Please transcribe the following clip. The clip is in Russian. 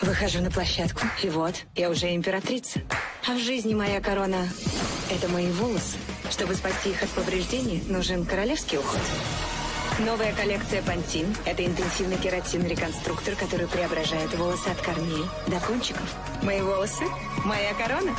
Выхожу на площадку, и вот, я уже императрица. А в жизни моя корона – это мои волосы. Чтобы спасти их от повреждений, нужен королевский уход. Новая коллекция Пантин – это интенсивный кератин-реконструктор, который преображает волосы от корней до кончиков. Мои волосы – моя корона.